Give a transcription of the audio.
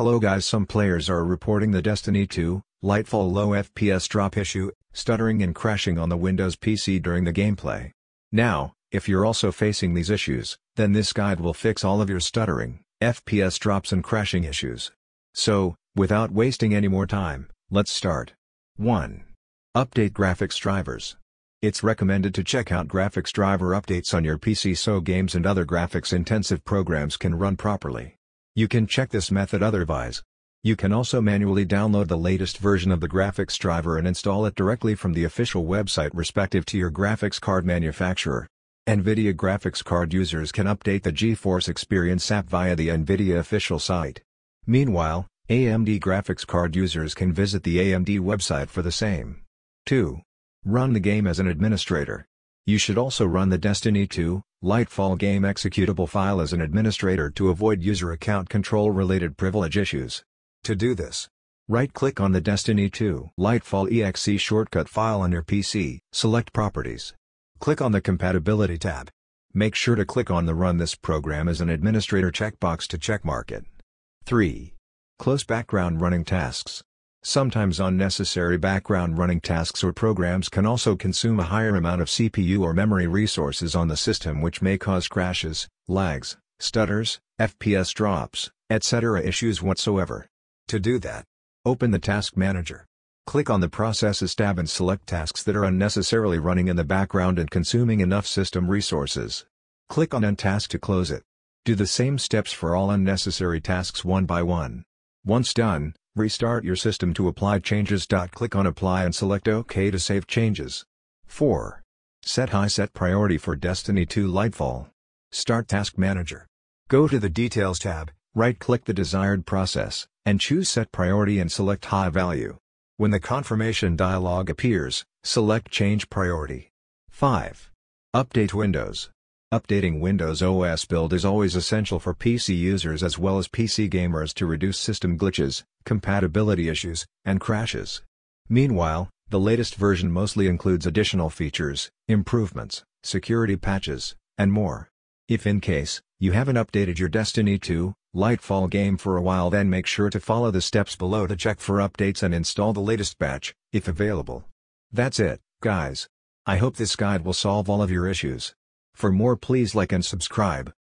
Hello guys some players are reporting the Destiny 2, Lightfall low FPS drop issue, stuttering and crashing on the Windows PC during the gameplay. Now, if you're also facing these issues, then this guide will fix all of your stuttering, FPS drops and crashing issues. So, without wasting any more time, let's start. 1. Update graphics drivers. It's recommended to check out graphics driver updates on your PC so games and other graphics-intensive programs can run properly. You can check this method otherwise. You can also manually download the latest version of the graphics driver and install it directly from the official website respective to your graphics card manufacturer. NVIDIA graphics card users can update the GeForce Experience app via the NVIDIA official site. Meanwhile, AMD graphics card users can visit the AMD website for the same. 2. Run the game as an administrator. You should also run the Destiny 2, Lightfall game executable file as an administrator to avoid user account control related privilege issues. To do this, right-click on the Destiny 2 Lightfall exe shortcut file on your PC, select Properties. Click on the Compatibility tab. Make sure to click on the Run this program as an administrator checkbox to checkmark it. 3. Close background running tasks. Sometimes unnecessary background running tasks or programs can also consume a higher amount of CPU or memory resources on the system which may cause crashes, lags, stutters, FPS drops, etc. issues whatsoever. To do that, open the Task Manager. Click on the Processes tab and select tasks that are unnecessarily running in the background and consuming enough system resources. Click on End Task to close it. Do the same steps for all unnecessary tasks one by one. Once done, Restart your system to apply changes. Click on Apply and select OK to save changes. 4. Set high set priority for Destiny 2 Lightfall. Start Task Manager. Go to the Details tab, right-click the desired process, and choose Set Priority and select High Value. When the confirmation dialog appears, select Change Priority. 5. Update Windows. Updating Windows OS build is always essential for PC users as well as PC gamers to reduce system glitches, compatibility issues, and crashes. Meanwhile, the latest version mostly includes additional features, improvements, security patches, and more. If in case, you haven't updated your Destiny 2, Lightfall game for a while then make sure to follow the steps below to check for updates and install the latest patch, if available. That's it, guys. I hope this guide will solve all of your issues. For more please like and subscribe.